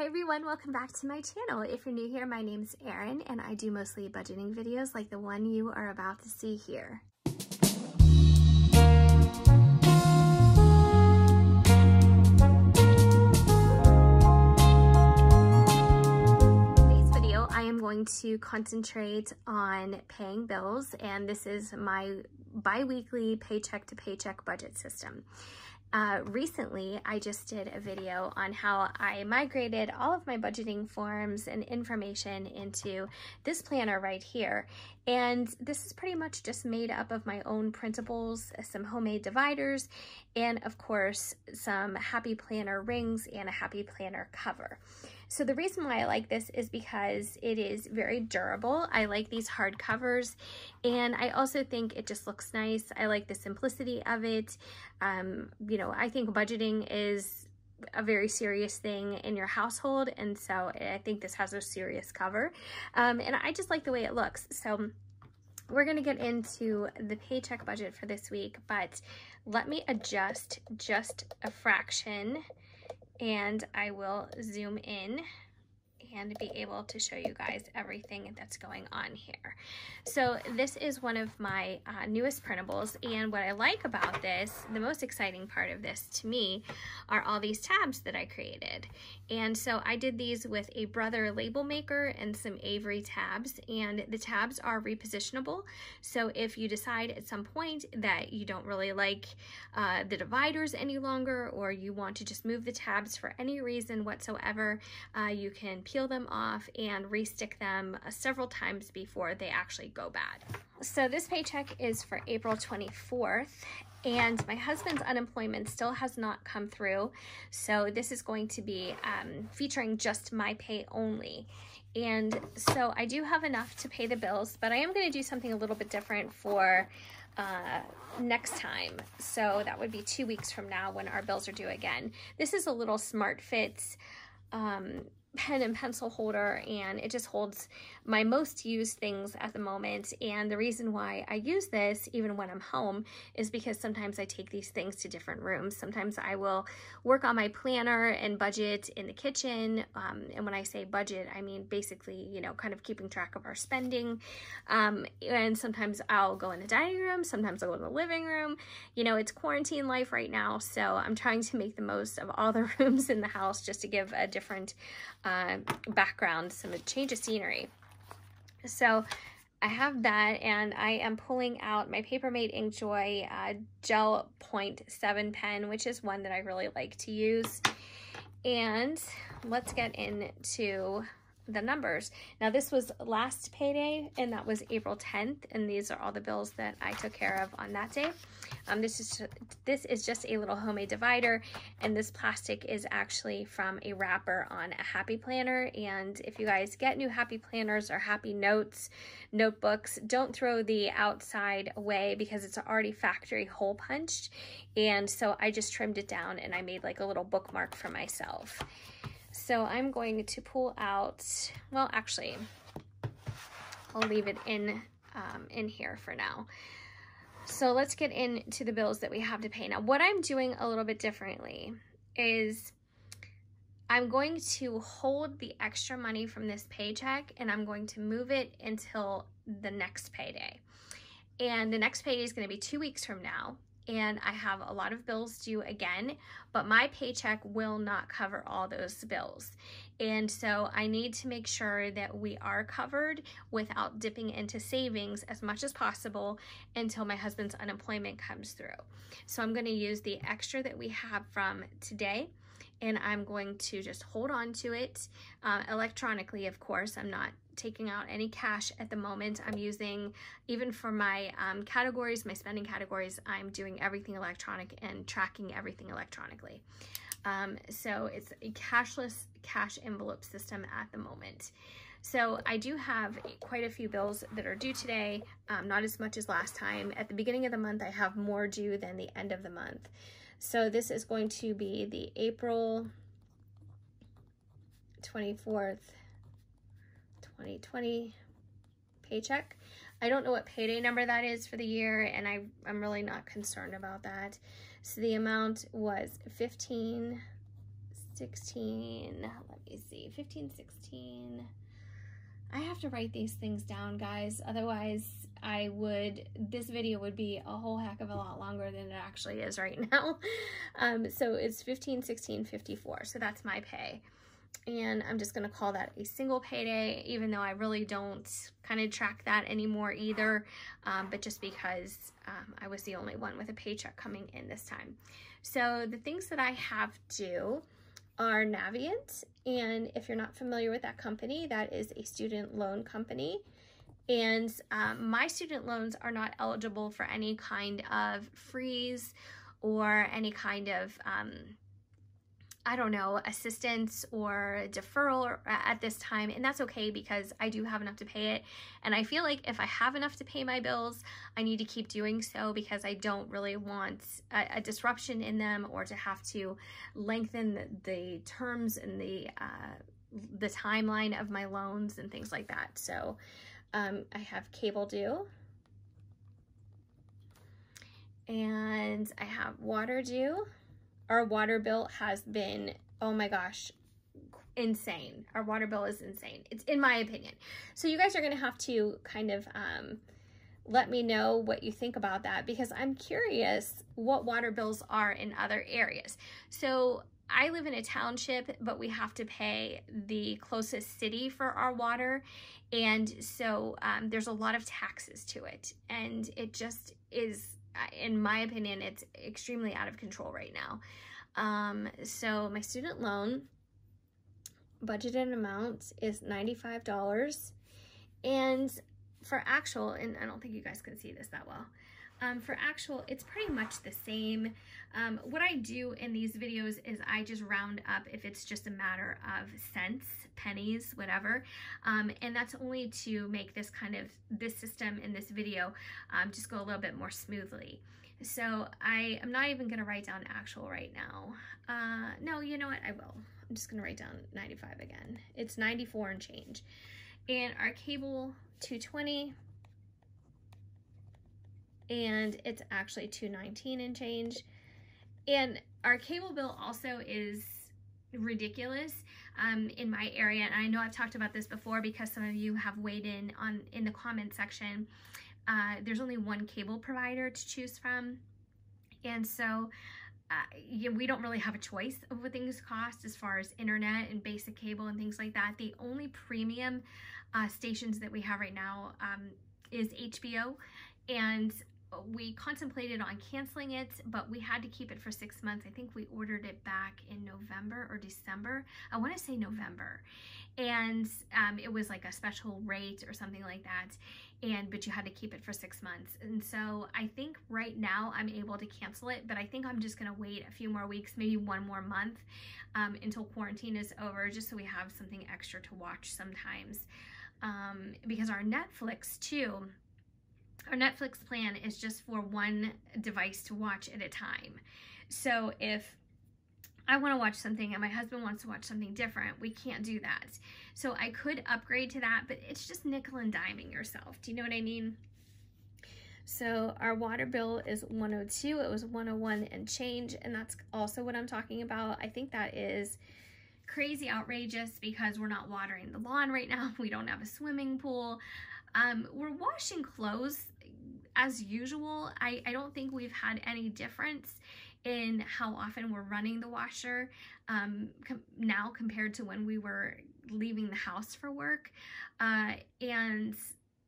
Hi everyone, welcome back to my channel. If you're new here, my name's Erin and I do mostly budgeting videos like the one you are about to see here. Today's video, I am going to concentrate on paying bills and this is my bi-weekly paycheck to paycheck budget system. Uh, recently, I just did a video on how I migrated all of my budgeting forms and information into this planner right here. And this is pretty much just made up of my own printables, some homemade dividers, and of course, some Happy Planner rings and a Happy Planner cover. So the reason why I like this is because it is very durable. I like these hard covers and I also think it just looks nice. I like the simplicity of it. Um, you know, I think budgeting is a very serious thing in your household and so I think this has a serious cover um, and I just like the way it looks so we're going to get into the paycheck budget for this week but let me adjust just a fraction and I will zoom in and be able to show you guys everything that's going on here. So this is one of my uh, newest printables and what I like about this, the most exciting part of this to me are all these tabs that I created. And so I did these with a Brother label maker and some Avery tabs and the tabs are repositionable. So if you decide at some point that you don't really like uh, the dividers any longer or you want to just move the tabs for any reason whatsoever, uh, you can peel them off and restick them uh, several times before they actually go bad. So this paycheck is for April 24th and my husband's unemployment still has not come through. So this is going to be um, featuring just my pay only. And so I do have enough to pay the bills, but I am going to do something a little bit different for uh, next time. So that would be two weeks from now when our bills are due again. This is a little Smart Fits um, pen and pencil holder and it just holds my most used things at the moment. And the reason why I use this even when I'm home is because sometimes I take these things to different rooms. Sometimes I will work on my planner and budget in the kitchen. Um, and when I say budget I mean basically you know kind of keeping track of our spending. Um, and sometimes I'll go in the dining room sometimes I'll go in the living room. You know it's quarantine life right now so I'm trying to make the most of all the rooms in the house just to give a different uh, background, some change of scenery. So I have that and I am pulling out my Papermate Inkjoy uh, Gel Point 7 pen, which is one that I really like to use. And let's get into the numbers. Now this was last payday and that was April 10th and these are all the bills that I took care of on that day. Um, this is this is just a little homemade divider and this plastic is actually from a wrapper on a happy planner and if you guys get new happy planners or happy notes notebooks don't throw the outside away because it's already factory hole punched and so I just trimmed it down and I made like a little bookmark for myself. So I'm going to pull out, well, actually, I'll leave it in, um, in here for now. So let's get into the bills that we have to pay. Now, what I'm doing a little bit differently is I'm going to hold the extra money from this paycheck and I'm going to move it until the next payday. And the next payday is going to be two weeks from now and I have a lot of bills due again, but my paycheck will not cover all those bills. And so I need to make sure that we are covered without dipping into savings as much as possible until my husband's unemployment comes through. So I'm gonna use the extra that we have from today and I'm going to just hold on to it uh, electronically, of course. I'm not taking out any cash at the moment. I'm using, even for my um, categories, my spending categories, I'm doing everything electronic and tracking everything electronically. Um, so it's a cashless cash envelope system at the moment. So I do have quite a few bills that are due today, um, not as much as last time. At the beginning of the month, I have more due than the end of the month. So this is going to be the April 24th 2020 paycheck. I don't know what payday number that is for the year, and I, I'm really not concerned about that. So the amount was 15, 16, let me see 15, 16. I have to write these things down, guys. Otherwise, I would, this video would be a whole heck of a lot longer than it actually is right now. Um, so it's 15, 16, 54. So that's my pay. And I'm just going to call that a single payday, even though I really don't kind of track that anymore either. Um, but just because um, I was the only one with a paycheck coming in this time. So the things that I have due are Navient. And if you're not familiar with that company, that is a student loan company. And um, my student loans are not eligible for any kind of freeze or any kind of um, I don't know, assistance or deferral at this time. And that's okay because I do have enough to pay it. And I feel like if I have enough to pay my bills, I need to keep doing so because I don't really want a, a disruption in them or to have to lengthen the, terms and the, uh, the timeline of my loans and things like that. So um, I have cable due. And I have water due our water bill has been, oh my gosh, insane. Our water bill is insane. It's in my opinion. So you guys are going to have to kind of um, let me know what you think about that because I'm curious what water bills are in other areas. So I live in a township, but we have to pay the closest city for our water. And so um, there's a lot of taxes to it. And it just is in my opinion, it's extremely out of control right now. Um, so my student loan budgeted amount is $95. And for actual, and I don't think you guys can see this that well, um, for actual, it's pretty much the same. Um, what I do in these videos is I just round up if it's just a matter of cents, pennies, whatever. Um, and that's only to make this kind of, this system in this video um, just go a little bit more smoothly. So I am not even going to write down actual right now. Uh, no, you know what? I will. I'm just going to write down 95 again. It's 94 and change. And our cable 220 and it's actually 219 and change. And our cable bill also is ridiculous um, in my area. And I know I've talked about this before because some of you have weighed in on in the comment section. Uh, there's only one cable provider to choose from. And so uh, yeah, we don't really have a choice of what things cost as far as internet and basic cable and things like that. The only premium uh, stations that we have right now um, is HBO. And we contemplated on canceling it, but we had to keep it for six months. I think we ordered it back in November or December. I want to say November. And um, it was like a special rate or something like that. And, but you had to keep it for six months. And so I think right now I'm able to cancel it, but I think I'm just going to wait a few more weeks, maybe one more month um, until quarantine is over, just so we have something extra to watch sometimes. Um, because our Netflix too, our Netflix plan is just for one device to watch at a time. So if I want to watch something and my husband wants to watch something different, we can't do that. So I could upgrade to that, but it's just nickel and diming yourself. Do you know what I mean? So our water bill is 102. It was 101 and change, and that's also what I'm talking about. I think that is crazy outrageous because we're not watering the lawn right now. We don't have a swimming pool. Um, we're washing clothes as usual. I, I don't think we've had any difference in how often we're running the washer um, com now compared to when we were leaving the house for work. Uh, and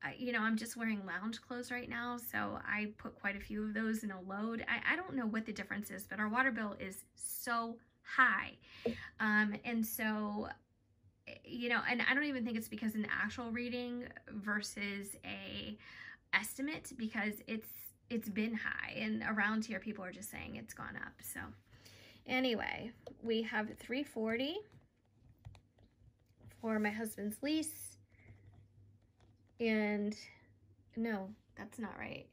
uh, you know, I'm just wearing lounge clothes right now, so I put quite a few of those in a load. I, I don't know what the difference is, but our water bill is so high. Um, and so you know, and I don't even think it's because an actual reading versus a estimate because it's it's been high and around here people are just saying it's gone up. So anyway, we have 340 for my husband's lease and no, that's not right.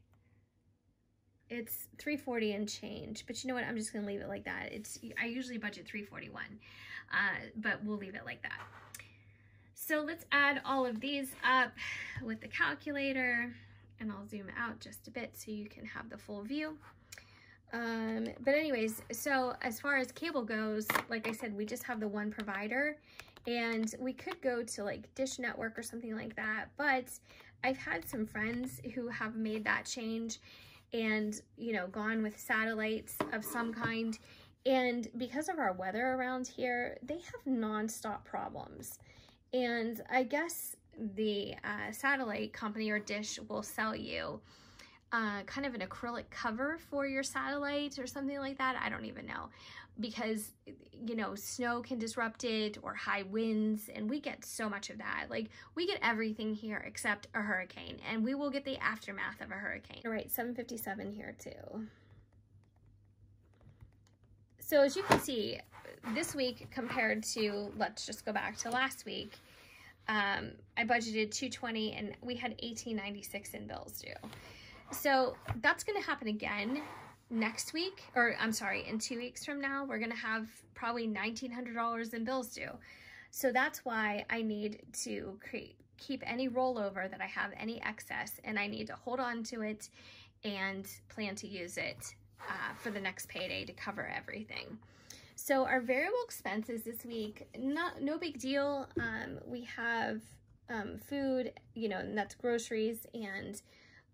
It's 340 and change, but you know what? I'm just going to leave it like that. It's I usually budget 341, uh, but we'll leave it like that. So let's add all of these up with the calculator and I'll zoom out just a bit so you can have the full view. Um, but anyways, so as far as cable goes, like I said, we just have the one provider And we could go to like Dish Network or something like that, but I've had some friends who have made that change and, you know, gone with satellites of some kind. And because of our weather around here, they have nonstop problems. And I guess the uh, satellite company or dish will sell you uh, kind of an acrylic cover for your satellite or something like that. I don't even know because, you know, snow can disrupt it or high winds and we get so much of that. Like we get everything here except a hurricane and we will get the aftermath of a hurricane. All right, 757 here too. So as you can see, this week compared to, let's just go back to last week, um, I budgeted 220 and we had 1896 in bills due. So that's going to happen again next week, or I'm sorry, in two weeks from now, we're going to have probably $1,900 in bills due. So that's why I need to create, keep any rollover that I have, any excess, and I need to hold on to it and plan to use it uh, for the next payday to cover everything. So our variable expenses this week, not no big deal. Um, we have um, food, you know, and that's groceries and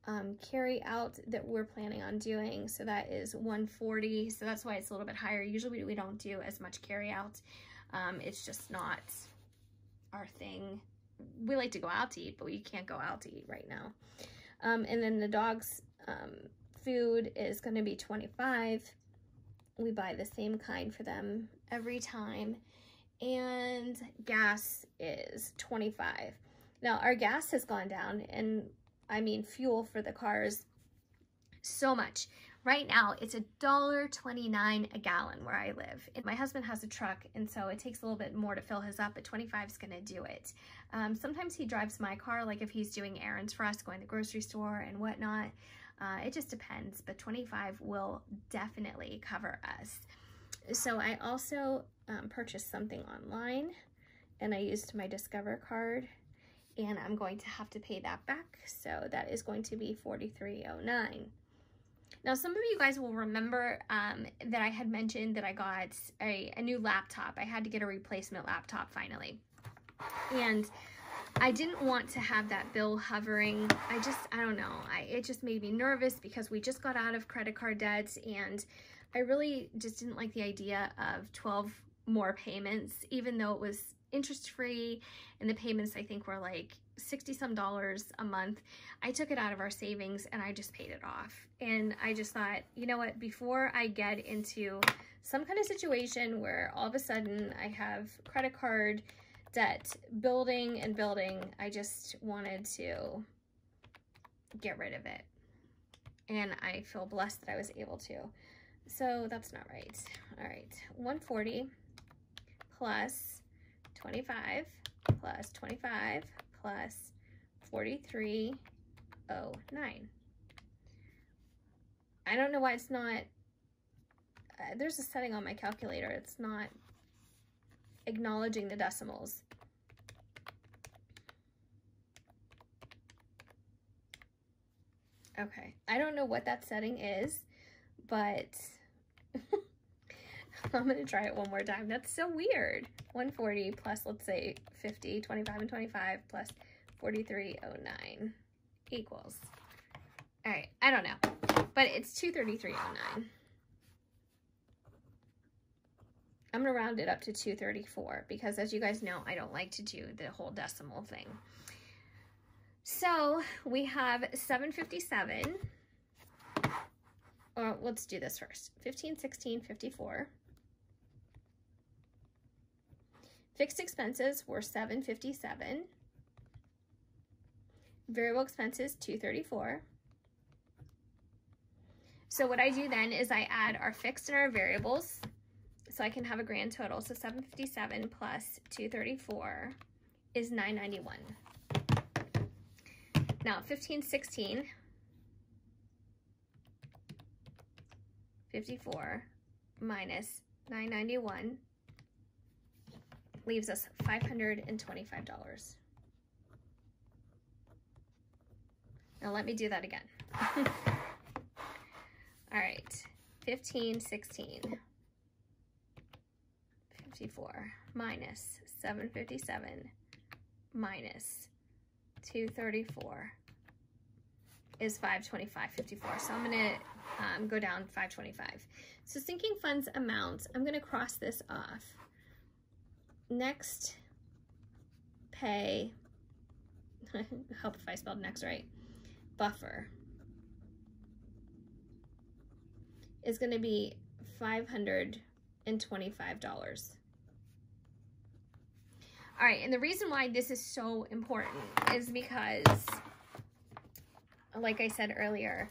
um, carry out that we're planning on doing. So that is 140. So that's why it's a little bit higher. Usually we don't do as much carry out. Um, it's just not our thing. We like to go out to eat, but we can't go out to eat right now. Um, and then the dog's um, food is going to be 25. We buy the same kind for them every time. And gas is 25. Now our gas has gone down and I mean fuel for the cars so much. Right now, it's a dollar twenty-nine a gallon where I live. And my husband has a truck, and so it takes a little bit more to fill his up, but 25 is gonna do it. Um, sometimes he drives my car, like if he's doing errands for us, going to the grocery store and whatnot. Uh, it just depends, but 25 will definitely cover us. So I also um, purchased something online, and I used my Discover card and I'm going to have to pay that back. So that is going to be 43.09. Now, some of you guys will remember um, that I had mentioned that I got a, a new laptop. I had to get a replacement laptop finally. And I didn't want to have that bill hovering. I just, I don't know. I, it just made me nervous because we just got out of credit card debts and I really just didn't like the idea of 12 more payments, even though it was interest free and the payments I think were like 60 some dollars a month. I took it out of our savings and I just paid it off. And I just thought, you know what, before I get into some kind of situation where all of a sudden I have credit card debt building and building, I just wanted to get rid of it. And I feel blessed that I was able to. So that's not right. All right, 140 plus 25 plus 25 plus 4309. I don't know why it's not, uh, there's a setting on my calculator. It's not acknowledging the decimals. Okay, I don't know what that setting is, but I'm going to try it one more time. That's so weird. 140 plus, let's say, 50, 25 and 25 plus 4309 equals. All right, I don't know, but it's 23309. I'm going to round it up to 234 because as you guys know, I don't like to do the whole decimal thing. So we have 757, or let's do this first, 15, 16, 54. Fixed expenses were 757. Variable expenses 234. So what I do then is I add our fixed and our variables so I can have a grand total. So 757 plus 234 is 991. Now 1516 54 minus 991 leaves us $525. Now let me do that again. All right, 15, 16. 754 minus 757 minus 234 is 525.54. So I'm to um, go down 525. So sinking funds amount, I'm going to cross this off. Next pay, help if I spelled next right, buffer is going to be $525. All right, and the reason why this is so important is because, like I said earlier,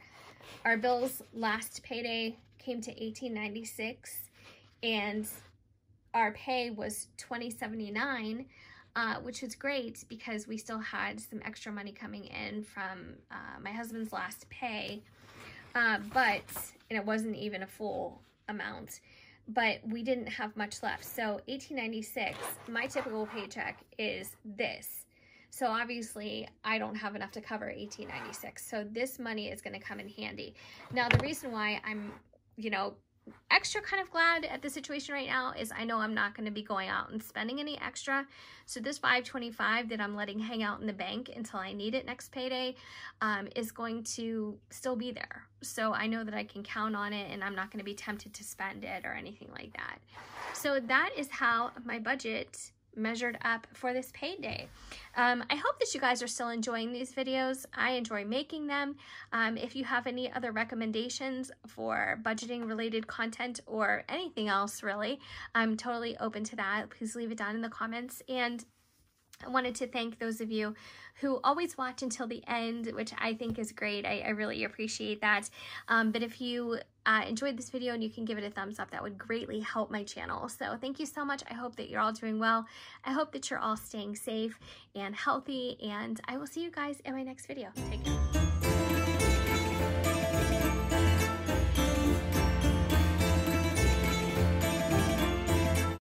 our bills last payday came to 1896 and our pay was 2079 uh, which was great because we still had some extra money coming in from uh, my husband's last pay uh, but and it wasn't even a full amount but we didn't have much left so 1896 my typical paycheck is this so obviously I don't have enough to cover 1896. So this money is going to come in handy. Now the reason why I'm, you know, extra kind of glad at the situation right now is I know I'm not going to be going out and spending any extra. So this 525 that I'm letting hang out in the bank until I need it next payday um, is going to still be there. So I know that I can count on it and I'm not going to be tempted to spend it or anything like that. So that is how my budget measured up for this payday. Um, I hope that you guys are still enjoying these videos. I enjoy making them. Um, if you have any other recommendations for budgeting related content or anything else really, I'm totally open to that. Please leave it down in the comments. And I wanted to thank those of you who always watch until the end, which I think is great. I, I really appreciate that. Um, but if you uh, enjoyed this video and you can give it a thumbs up, that would greatly help my channel. So thank you so much. I hope that you're all doing well. I hope that you're all staying safe and healthy, and I will see you guys in my next video. Take care.